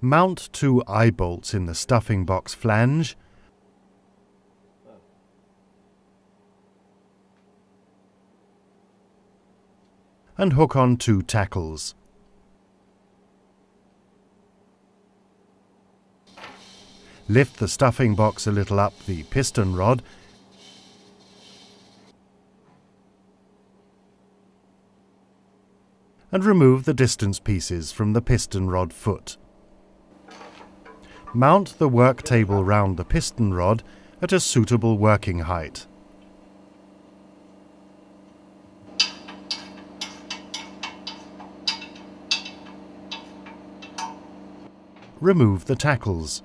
Mount two eye bolts in the stuffing box flange and hook on two tackles. Lift the stuffing box a little up the piston rod and remove the distance pieces from the piston rod foot. Mount the work table round the piston rod at a suitable working height. Remove the tackles.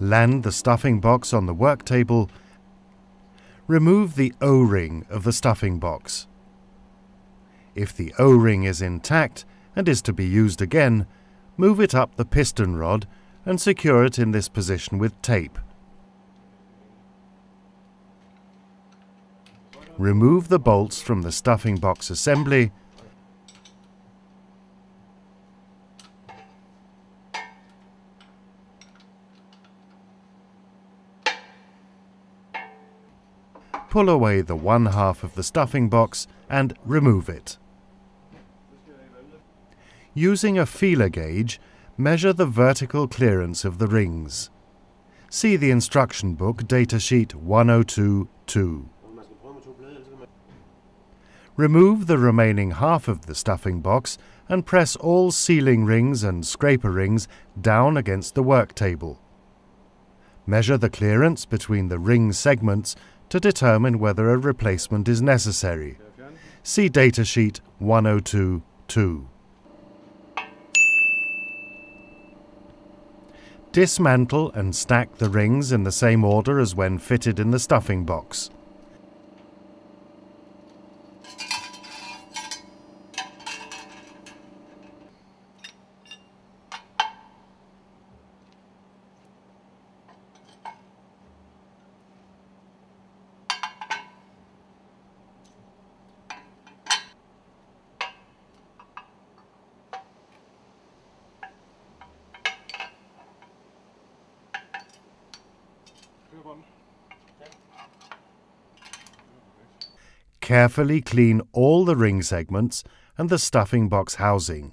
Land the stuffing box on the work table. Remove the O-ring of the stuffing box. If the O-ring is intact and is to be used again, move it up the piston rod and secure it in this position with tape. Remove the bolts from the stuffing box assembly pull away the one half of the stuffing box and remove it. Using a feeler gauge, measure the vertical clearance of the rings. See the instruction book datasheet 102.2. Remove the remaining half of the stuffing box and press all sealing rings and scraper rings down against the work table. Measure the clearance between the ring segments to determine whether a replacement is necessary. See datasheet 102.2. Dismantle and stack the rings in the same order as when fitted in the stuffing box. Carefully clean all the ring segments and the stuffing box housing.